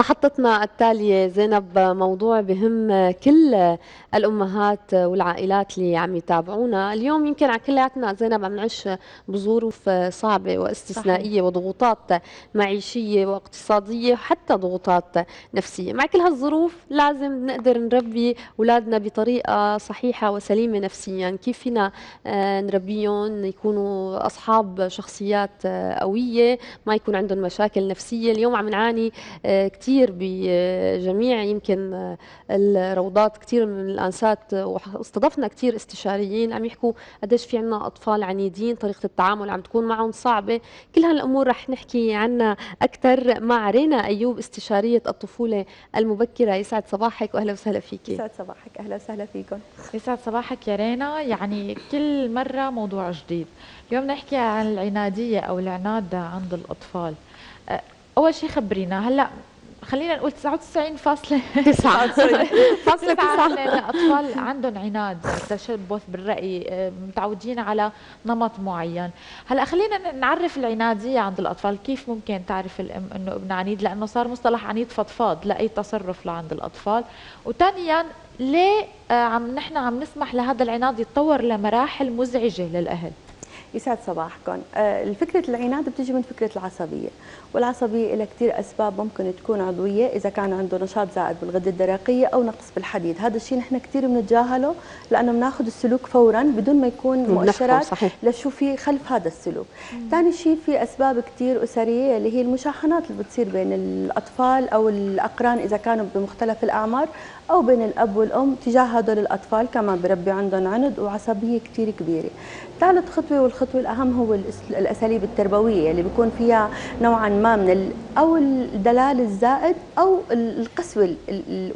محطتنا التالية زينب موضوع بهم كل الأمهات والعائلات اللي عم يتابعونا. اليوم يمكن على كلياتنا زينب عم نعيش بظروف صعبة واستثنائية صحيح. وضغوطات معيشية واقتصادية وحتى ضغوطات نفسية. مع كل هالظروف لازم نقدر نربي أولادنا بطريقة صحيحة وسليمة نفسيا. كيف فينا آه، نربيهم؟ يكونوا أصحاب شخصيات قوية ما يكون عندهم مشاكل نفسية. اليوم عم نعاني آه، كثير بجميع يمكن الروضات كثير من الأنسات واستضفنا كثير استشاريين عم يحكوا قديش في عندنا أطفال عنيدين طريقة التعامل عم تكون معهم صعبة. كل هالأمور رح نحكي عنها أكثر مع رينا أيوب استشارية الطفولة المبكرة. يسعد صباحك وأهلا وسهلا فيك يسعد صباحك أهلا وسهلا فيكم يسعد صباحك يا رينا. يعني كل مرة موضوع جديد. اليوم نحكي عن العنادية أو العناد عند الأطفال. أول شيء خبرينا. هلأ خلينا نقول 99 فاصلة. 9 فاصلة 9 الأطفال عندهم عناد تشبث بالرأي آه، متعودين على نمط معين. هلا خلينا نعرف العنادية عند الأطفال. كيف ممكن تعرف الأم أنه ابن عنيد؟ لأنه صار مصطلح عنيد فضفاض لأي تصرف لعند الأطفال. وثانيا ليه آه، عم نحن عم نسمح لهذا العناد يتطور لمراحل مزعجة للأهل؟ يسعد صباحكم. آه، فكرة العناد بتيجي من فكرة العصبية والعصبية لها كثير أسباب ممكن تكون عضوية إذا كان عنده نشاط زائد بالغدة الدرقية أو نقص بالحديد. هذا الشيء نحن كثير بنتجاهله لأنه بناخذ السلوك فورا بدون ما يكون مؤشرات لشو في خلف هذا السلوك. ثاني شيء في أسباب كثير أسرية اللي هي المشاحنات اللي بتصير بين الأطفال أو الأقران إذا كانوا بمختلف الأعمار. أو بين الأب والأم تجاه هدول الأطفال كمان بربي عندهم عند وعصبية كثير كبيرة. ثالث خطوة والخطوة الأهم هو الأساليب التربوية اللي بيكون فيها نوعا ما من ال أو الدلال الزائد أو القسوة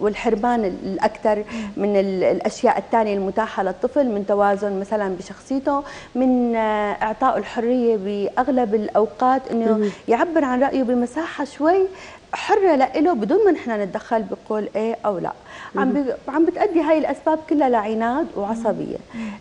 والحرمان الأكثر من الأشياء الثانية المتاحة للطفل من توازن مثلا بشخصيته من إعطاء الحرية بأغلب الأوقات أنه يعبر عن رأيه بمساحة شوي حره له بدون ما نحن نتدخل بقول إيه أو لا. عم بي عم بتأدي هاي الأسباب كلها لعناد وعصبية.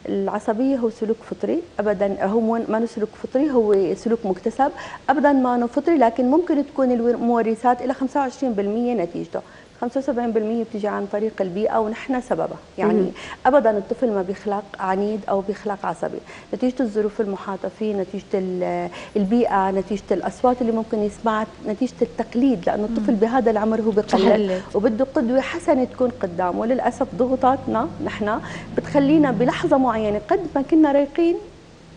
العصبية هو سلوك فطري ابدا هو ما سلوك فطري هو سلوك مكتسب. ابدا ما فطري لكن ممكن تكون المورثات إلى 25% نتيجته. 75% بتيجي عن طريق البيئة ونحن سببها. يعني مم. ابدا الطفل ما بيخلق عنيد أو بيخلق عصبي. نتيجة الظروف المحاطه فيه نتيجه البيئة نتيجة الأصوات اللي ممكن يسمعها نتيجة التقليد لأنه الطفل بهذا العمر هو بقلد وبده قدوة حسنة تكون قدامه. وللأسف ضغوطاتنا نحن بتخلينا بلحظة معينة قد ما كنا رايقين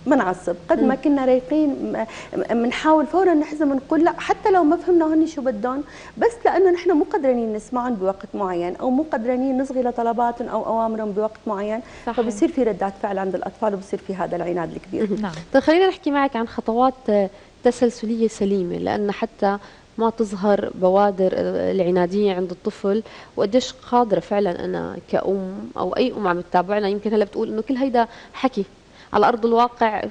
بنعصب قد ما كنا رايقين بنحاول فورا نحزم ونقول لا حتى لو ما فهمنا هن شو بدهم بس لأنه نحن مو قادرين نسمعهم بوقت معين أو مو قادرين نصغي لطلباتهم أو أوامرهم بوقت معين صحيح. فبصير في ردات فعل عند الأطفال وبصير في هذا العناد الكبير. نعم. طيب خلينا نحكي معك عن خطوات تسلسلية سليمة لأن حتى ما تظهر بوادر العنادية عند الطفل وقديش قادرة فعلا أنا كأم أو أي أم عم تتابعنا يمكن هلأ بتقول إنه كل هيدا حكي. على أرض الواقع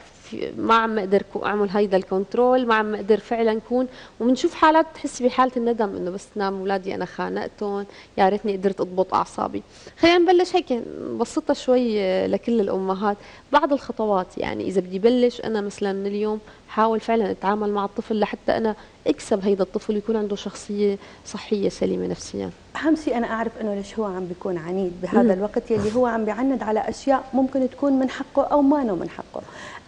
ما عم أقدر أعمل هيدا الكنترول ما عم أقدر فعلا اكون وبنشوف حالات تحس بحالة الندم إنه بس نام اولادي أنا خانقتهم يا ريتني قدرت أضبط أعصابي. خلينا نبلش هيك نبسطها شوي لكل الأمهات. بعض الخطوات يعني إذا بدي بلش أنا مثلا من اليوم حاول فعلا اتعامل مع الطفل لحتى أنا أكسب هيدا الطفل ويكون عنده شخصية صحية سليمة نفسيا. أهم شيء أنا أعرف إنه ليش هو عم بيكون عنيد بهذا الوقت يلي هو عم بيعند على أشياء ممكن تكون من حقه أو ما من حقه.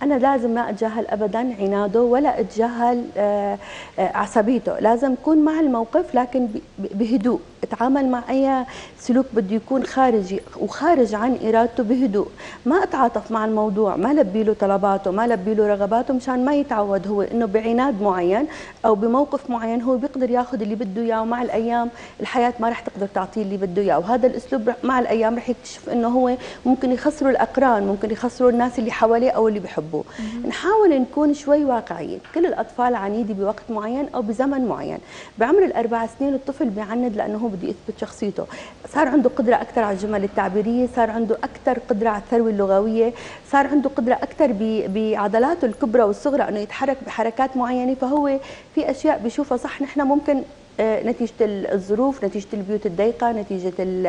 أنا لازم ما أتجاهل ابدا عناده ولا أتجاهل آه، آه، عصبيته. لازم أكون مع الموقف لكن بهدوء. أتعامل مع أي سلوك بده يكون خارجي وخارج عن إرادته بهدوء. ما أتعاطف مع الموضوع ما لبي له طلباته ما لبي له رغباته مشان ما يتعود هو إنه بعناد معين أو بموقف معين هو بيقدر ياخذ اللي بده إياه ومع الأيام الحياة ما رح تقدر تعطيه اللي بده إياه. وهذا الأسلوب مع الأيام رح يكتشف إنه هو ممكن يخسروا الأقران ممكن يخسروا الناس اللي حواليه أو اللي بحبوه نحاول نكون شوي واقعيين. كل الأطفال عنيده بوقت معين أو بزمن معين. بعمر الأربع سنين الطفل بيعند لأنه هو بده يثبت شخصيته. صار عنده قدرة أكثر على الجمل التعبيرية صار عنده أكثر قدرة على الثروة اللغوية صار عنده قدرة أكثر بعضلاته الكبرى والصغرى انه يتحرك بحركات معينة فهو في أشياء بيشوفها صح نحن ممكن نتيجة الظروف نتيجة البيوت الضيقة نتيجة ال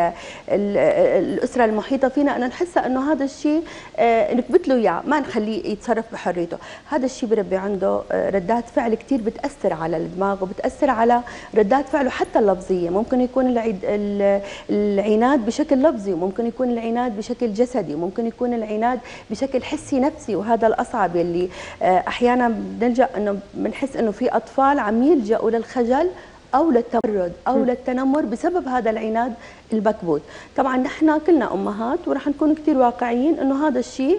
ال الأسرة المحيطة فينا. انه نحس إنه هذا الشيء آه، نكبت له إياه ما نخليه يتصرف بحريته. هذا الشيء بربي عنده آه، ردات فعل كثير بتأثر على الدماغ وبتأثر على ردات فعله حتى اللفظية. ممكن يكون العيد العناد بشكل لفظي وممكن يكون العناد بشكل جسدي وممكن يكون العناد بشكل حسي نفسي. وهذا الأصعب يلي أحيانا بنلجأ إنه بنحس إنه في أطفال عم يلجأوا للخجل أو للتمرد أو للتنمر بسبب هذا العناد المكبوت طبعا نحن كلنا أمهات ورح نكون كثير واقعيين إنه هذا الشيء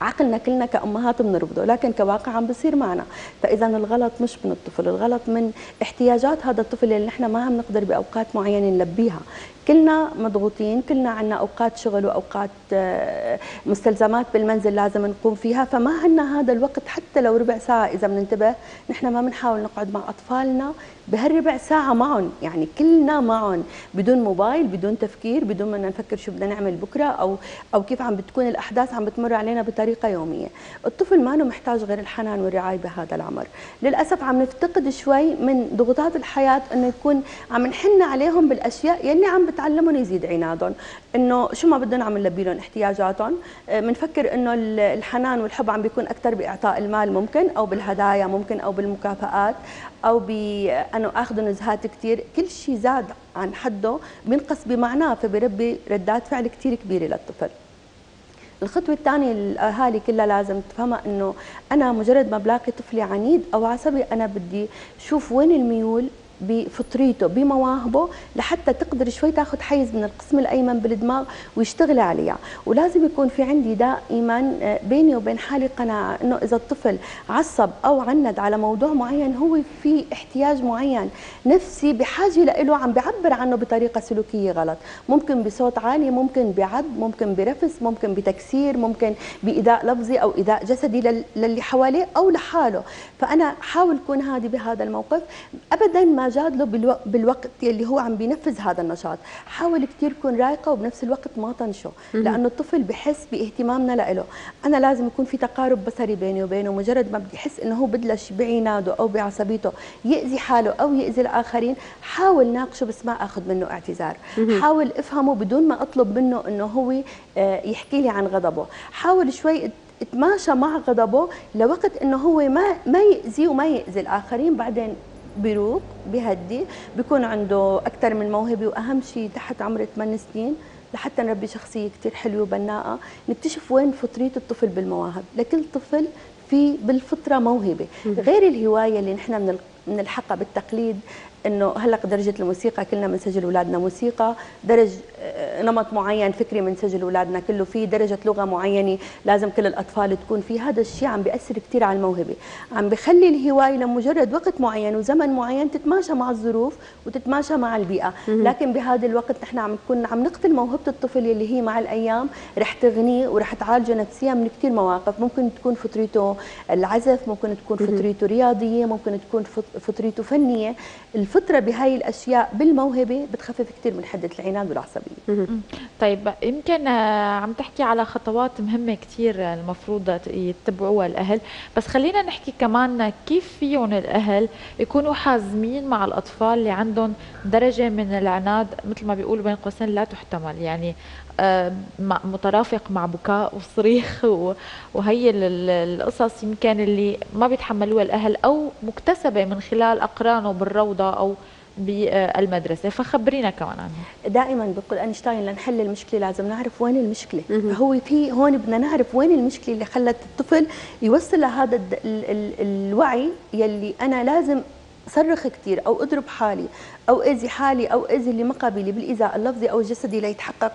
عقلنا كلنا كأمهات بنرفضه لكن كواقع عم بصير معنا. فاذا الغلط مش من الطفل الغلط من احتياجات هذا الطفل اللي نحن ما عم نقدر بأوقات معينة نلبيها. كلنا مضغوطين كلنا عندنا أوقات شغل وأوقات آه، مستلزمات بالمنزل لازم نقوم فيها فما عندنا هذا الوقت حتى لو ربع ساعة إذا بننتبه. نحن ما بنحاول نقعد مع أطفالنا بهالربع ساعة معهم يعني كلنا معهم بدون موبايل بدون تفكير بدون ما نفكر شو بدنا نعمل بكرة أو أو كيف عم بتكون الأحداث عم بتمر علينا بطريقة يومية. الطفل ما محتاج غير الحنان والرعاية بهذا العمر. للأسف عم نفتقد شوي من ضغوطات الحياة إنه يكون عم نحن عليهم بالأشياء يلي عم بتعلمهم يزيد عنادهم. إنه شو ما بدنا عم نلبي لهم احتياجاتهم. بنفكر إنه الحنان والحب عم بيكون أكثر بإعطاء المال ممكن أو بالهدايا ممكن أو بالمكافآت أو بانه اخذ نزهات كثير كل شيء زاد عن حده بينقص بمعناه فبربي ردات فعل كثير كبيرة للطفل. الخطوة الثانية الاهالي كلها لازم تفهمها إنه أنا مجرد ما بلاقي طفلي عنيد أو عصبي أنا بدي شوف وين الميول بفطريته بمواهبه لحتى تقدر شوي تاخذ حيز من القسم الأيمن بالدماغ ويشتغل عليها. ولازم يكون في عندي دائما آه، بيني وبين حالي قناعة إنه إذا الطفل عصب أو عند على موضوع معين هو في احتياج معين. نفسي بحاجة له عم بيعبر عنه بطريقة سلوكية غلط. ممكن بصوت عالي ممكن بعد ممكن برفس ممكن بتكسير ممكن بايذاء لفظي أو ايذاء جسدي للي حواليه أو لحاله. فأنا حاول أكون هادي بهذا الموقف. ابدا ما جادله بالوقت اللي هو عم بينفذ هذا النشاط. حاول كثير تكون رايقة وبنفس الوقت ما طنشه لأنه الطفل بحس باهتمامنا له. أنا لازم يكون في تقارب بصري بيني وبينه مجرد ما بدي احس إنه هو بدلش بعناده أو بعصبيته يأذي حاله أو يأذي الآخرين حاول ناقشه بس ما أخذ منه اعتذار. حاول افهمه بدون ما أطلب منه إنه هو آه، يحكي لي عن غضبه. حاول شوي اتماشى مع غضبه لوقت إنه هو ما ما يأذي وما يأذي الآخرين بعدين بيروق بهدي بيكون عنده أكثر من موهبة وأهم شيء تحت عمر 8 سنين لحتى نربي شخصية كثير حلوة وبناءة. نكتشف وين فطرية الطفل بالمواهب. لكل طفل في بالفطرة موهبة. غير الهواية اللي نحن من بنلحقها بالتقليد إنه هلأ درجة الموسيقى كلنا بنسجل أولادنا موسيقى. درج آه، نمط معين فكري بنسجل أولادنا كله فيه. درجة لغة معينة لازم كل الأطفال تكون فيه. هذا الشيء عم بيأثر كثير على الموهبة. عم بخلي الهواية لمجرد وقت معين وزمن معين تتماشى مع الظروف وتتماشى مع البيئة. لكن بهذا الوقت نحن عم نكون عم نقتل موهبة الطفل اللي هي مع الأيام. رح تغنيه ورح تعالجه نفسيا من كثير مواقف. ممكن تكون فطرته العزف ممكن تكون فطرته رياضية ممكن تكون فطرته فنية. الفطره بهاي الأشياء بالموهبة بتخفف كثير من حدة العناد والعصبية. طيب يمكن آه، عم تحكي على خطوات مهمة كثير المفروض يتبعوها الأهل. بس خلينا نحكي كمان كيف فيهم الأهل يكونوا حازمين مع الأطفال اللي عندهم درجة من العناد مثل ما بيقولوا بين قوسين لا تحتمل. يعني آه، مترافق مع بكاء وصريخ وهي القصص يمكن اللي ما بيتحملوها الأهل أو مكتسبة من خلال أقرانه بالروضة أو بالمدرسة. فخبرينا كمان عنها. دائما بقول أينشتاين لنحل المشكلة لازم نعرف وين المشكلة. فهو في هون بدنا نعرف وين المشكلة اللي خلت الطفل يوصل لهذا ال ال الوعي يلي أنا لازم صرخ كثير أو أضرب حالي أو أذي حالي أو أذي اللي مقابلي بالايذاء اللفظي أو الجسدي ليتحقق.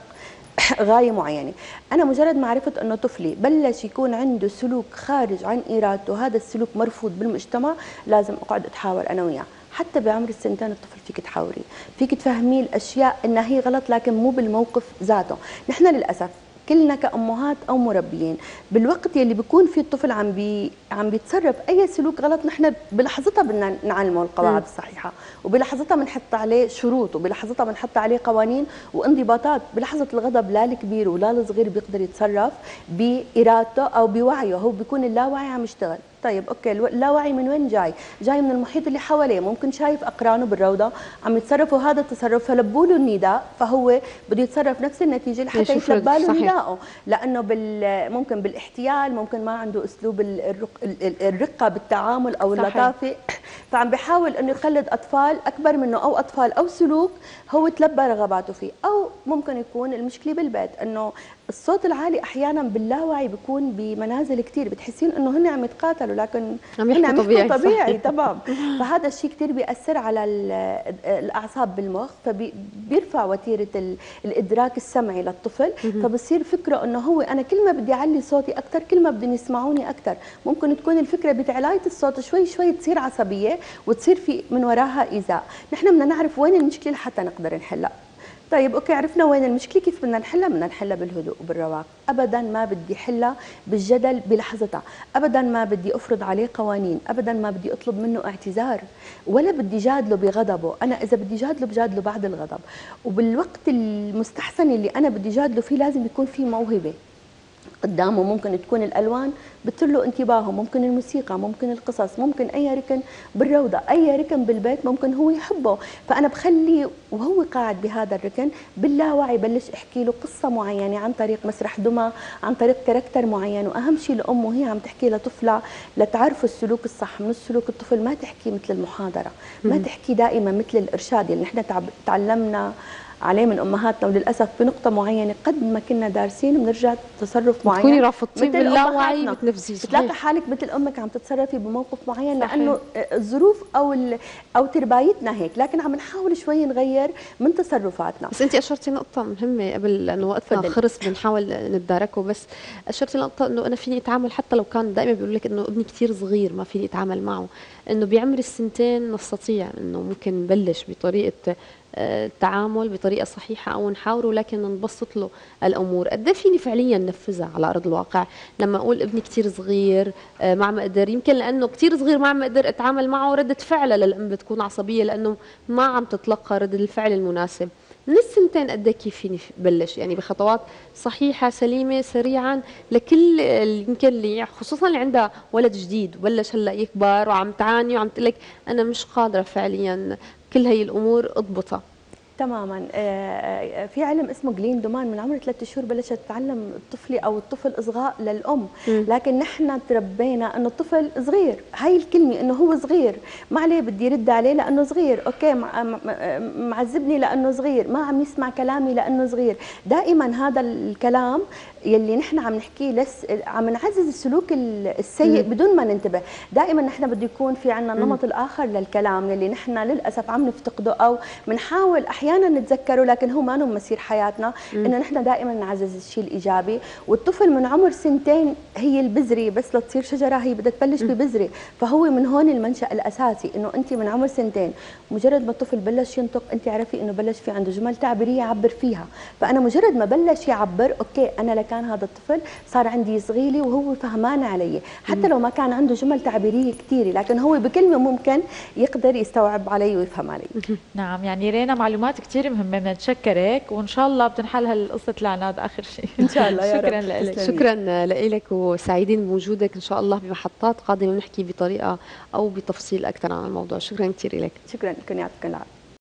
غاية معينة. أنا مجرد ما عرفت إنه طفلي بلش يكون عنده سلوك خارج عن ارادته هذا السلوك مرفوض بالمجتمع لازم أقعد أتحاور أنا وياه. حتى بعمر السنتين الطفل فيك تحاوري فيك تفهميه الأشياء إنها هي غلط لكن مو بالموقف ذاته. نحن للأسف كلنا كأمهات أو مربيين. بالوقت يلي بيكون في الطفل عم بي عم بيتصرف أي سلوك غلط نحن بلحظتها بدنا نعلمه القواعد الصحيحة وبلحظتها بنحط عليه شروط وبلحظتها بنحط عليه قوانين وانضباطات. بلحظة الغضب لا الكبير ولا الصغير بيقدر يتصرف بإرادته أو بوعيه هو بيكون اللاوعي عم يشتغل. طيب أوكي اللاوعي من وين جاي؟ جاي من المحيط اللي حواليه. ممكن شايف أقرانه بالروضة عم يتصرفوا هذا التصرف فلبوا له النداء فهو بده يتصرف نفس النتيجة لحتى يتلبى له نداءه. لأنه بال ممكن بالاحتيال ممكن ما عنده أسلوب الرق... الرقة بالتعامل أو اللطافه فعم بيحاول إنه يقلد أطفال أكبر منه أو أطفال أو سلوك هو تلبى رغباته فيه. أو ممكن يكون المشكلة بالبيت إنه الصوت العالي أحيانا باللاوعي بيكون بمنازل كثير بتحسين إنه هن عم يتقاتلوا لكن عم يحكوا طبيعي طبيعي تمام. فهذا الشيء كثير بيأثر على الأعصاب بالمخ فبيرفع وتيرة الإدراك السمعي للطفل. فبصير فكرة إنه هو أنا كل ما بدي أعلي صوتي أكثر كل ما بدهم يسمعوني أكثر ممكن تكون الفكرة بتعلاية الصوت شوي شوي تصير عصبية وتصير في من وراها إيذاء. نحن بدنا نعرف وين المشكلة لحتى نقدر نحلها. طيب أوكي عرفنا وين المشكلة؟ كيف بدنا نحلها؟ بدنا نحلها بالهدوء وبالرواق. ابدا ما بدي حلها بالجدل بلحظتها. ابدا ما بدي أفرض عليه قوانين. ابدا ما بدي أطلب منه اعتذار. ولا بدي جادله بغضبه. أنا إذا بدي جادله بجادله بعد الغضب. وبالوقت المستحسن اللي أنا بدي جادله فيه لازم يكون في موهبة. قدامه ممكن تكون الألوان بتله انتباهه ممكن الموسيقى ممكن القصص ممكن أي ركن بالروضة أي ركن بالبيت ممكن هو يحبه. فأنا بخلي وهو قاعد بهذا الركن باللاوعي بلش احكي له قصة معينة عن طريق مسرح دمى عن طريق كاركتر معين. وأهم شيء الأم وهي عم تحكي لطفلها لتعرف السلوك الصح من السلوك الطفل. ما تحكي مثل المحاضرة ما تحكي دائما مثل الإرشاد اللي نحن تعلمنا عليه من أمهاتنا وللأسف بنقطة معينة قد ما كنا دارسين بنرجع تصرف معين. تكوني رافضتي باللاوعي بتنفذي بتلاقي حالك مثل أمك عم تتصرفي بموقف معين صحيح. لأنه الظروف أو أو تربايتنا هيك. لكن عم نحاول شوي نغير من تصرفاتنا. بس انت أشرتي نقطة مهمة قبل لأنه وقتنا خلص بنحاول نتداركه. بس أشرتي نقطة إنه أنا فيني أتعامل حتى لو كان دائما بيقول لك إنه ابني كثير صغير ما فيني أتعامل معه. إنه بعمر السنتين نستطيع إنه ممكن نبلش بطريقة التعامل بطريقة صحيحة أو نحاوره لكن نبسط له الأمور. قد إيه فيني فعليا نفذها على أرض الواقع؟ لما أقول ابني كثير صغير آه، ما عم أقدر يمكن لأنه كثير صغير ما عم أقدر أتعامل معه ردة فعله للأم بتكون عصبية لأنه ما عم تتلقى رد الفعل المناسب. من السنتين قد إيه كيف فيني بلش؟ يعني بخطوات صحيحة سليمة سريعا لكل يمكن اللي خصوصا اللي عندها ولد جديد وبلش هلأ يكبر وعم تعاني وعم تقول لك أنا مش قادرة فعليا كل هي الأمور أضبطها. تماما. آه، آه، في علم اسمه جلين دومان من عمر ثلاث شهور بلشت تتعلم الطفله أو الطفل إصغاء للأم. لكن نحن تربينا إنه الطفل صغير. هاي الكلمة إنه هو صغير. ما عليه بدي رد عليه لأنه صغير. okay معذبني لأنه صغير. ما عم يسمع كلامي لأنه صغير. دائما هذا الكلام يلي نحن عم نحكيه لس عم نعزز السلوك السيء مم. بدون ما ننتبه. دائما نحن بده يكون في عندنا النمط الآخر للكلام يلي نحن للأسف عم نفتقده أو بنحاول أحيانا نتذكره لكن هو ما مسير حياتنا. إنه نحن دائما نعزز الشيء الإيجابي. والطفل من عمر سنتين هي البذرة بس لتصير شجرة هي بدها تبلش ببذرة. فهو من هون المنشأ الأساسي إنه أنت من عمر سنتين مجرد ما الطفل بلش ينطق أنت عرفي إنه بلش في عنده جمل تعبيرية يعبر فيها. فأنا مجرد ما بلش يعبر أوكي أنا لك كان هذا الطفل صار عندي صغيلي وهو فهمان علي. حتى لو ما كان عنده جمل تعبيرية كثيرة لكن هو بكلمه ممكن يقدر يستوعب علي ويفهم علي. نعم يعني رينا معلومات كثير مهمة بنتشكرك وإن شاء الله بتنحل هالقصة العناد آخر شيء. إن شاء الله يا شكرا لك. شكرا لك وسعيدين بوجودك. إن شاء الله بمحطات قادمة بنحكي بطريقة أو بتفصيل أكثر عن الموضوع. شكرا كثير لك. شكرا لكم يعطيكم العافية.